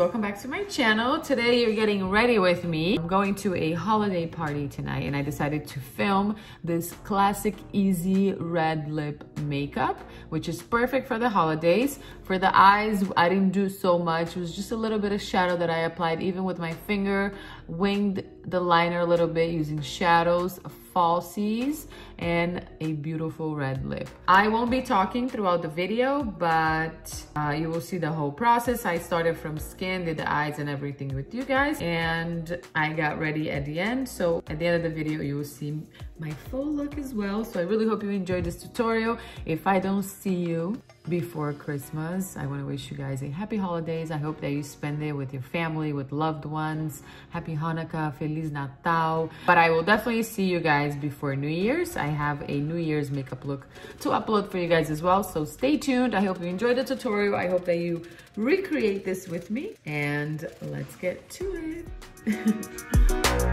welcome back to my channel. Today you're getting ready with me. I'm going to a holiday party tonight and I decided to film this classic easy red lip makeup, which is perfect for the holidays. For the eyes, I didn't do so much. It was just a little bit of shadow that I applied even with my finger, winged the liner a little bit using shadows, falsies, and a beautiful red lip. I won't be talking throughout the video, but uh, you will see the whole process. I started from skin, did the eyes and everything with you guys, and I got ready at the end. So at the end of the video, you will see my full look as well. So I really hope you enjoyed this tutorial. If I don't see you before Christmas, I wanna wish you guys a happy holidays. I hope that you spend it with your family, with loved ones. Happy Hanukkah, Feliz Natal. But I will definitely see you guys before New Year's. I have a New Year's makeup look to upload for you guys as well. So stay tuned. I hope you enjoyed the tutorial. I hope that you recreate this with me and let's get to it.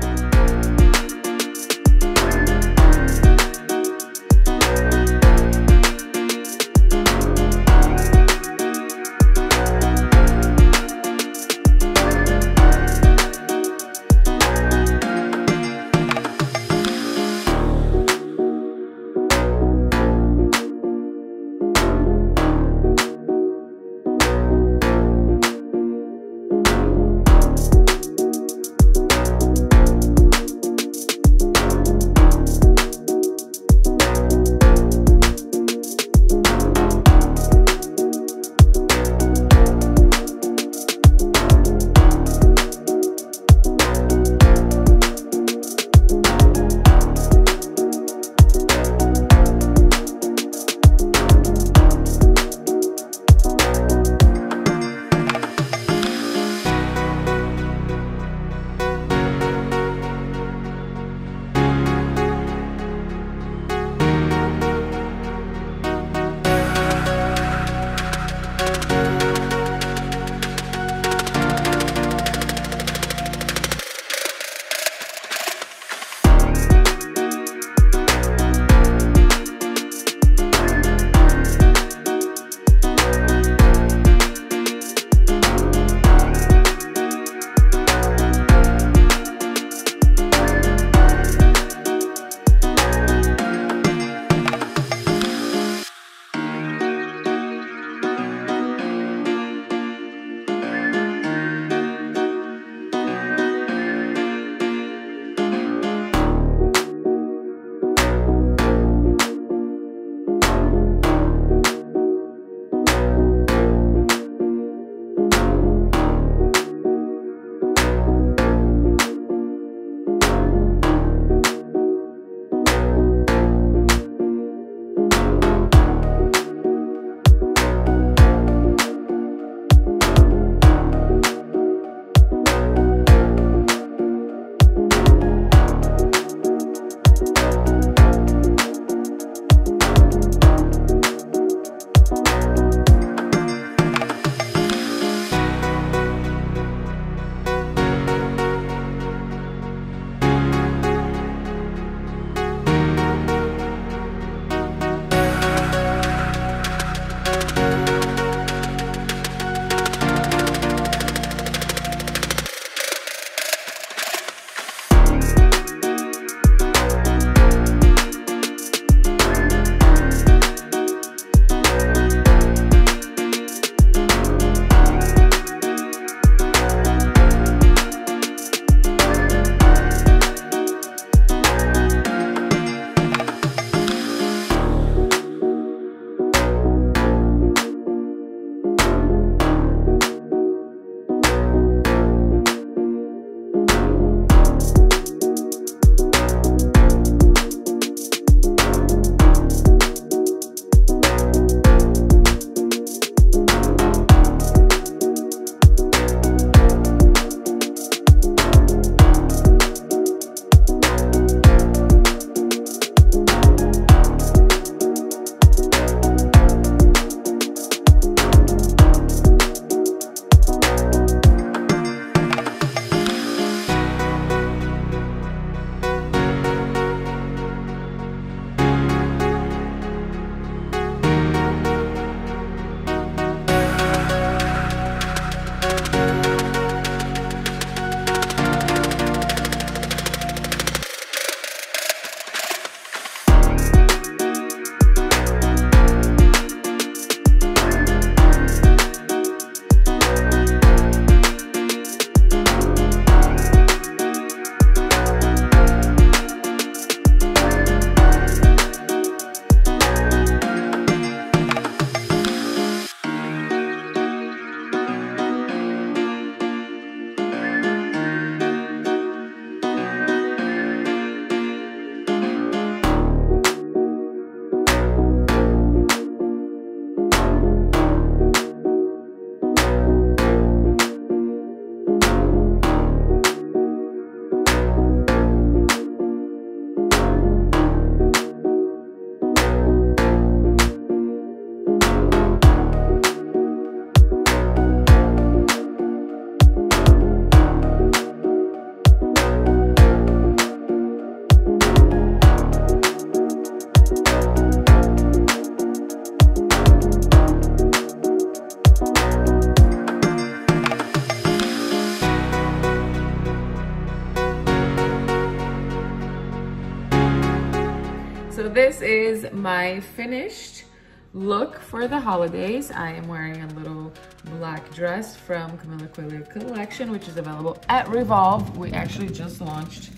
is my finished look for the holidays. I am wearing a little black dress from Camila Coelho collection, which is available at Revolve. We actually just launched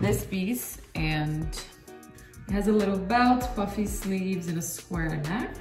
this piece and it has a little belt, puffy sleeves, and a square neck.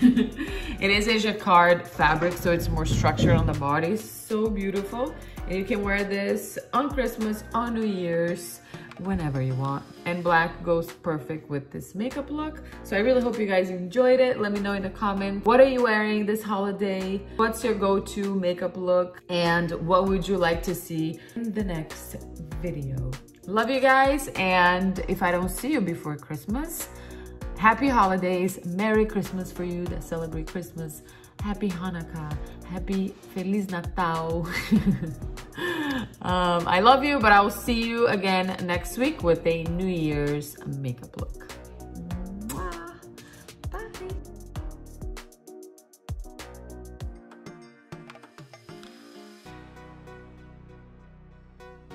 it is a jacquard fabric, so it's more structured on the body. So beautiful. And you can wear this on Christmas, on New Year's, whenever you want. And black goes perfect with this makeup look. So I really hope you guys enjoyed it. Let me know in the comments, what are you wearing this holiday? What's your go-to makeup look? And what would you like to see in the next video? Love you guys. And if I don't see you before Christmas, happy holidays. Merry Christmas for you that celebrate Christmas. Happy Hanukkah. Happy Feliz Natal. um, I love you, but I will see you again next week with a New Year's makeup look.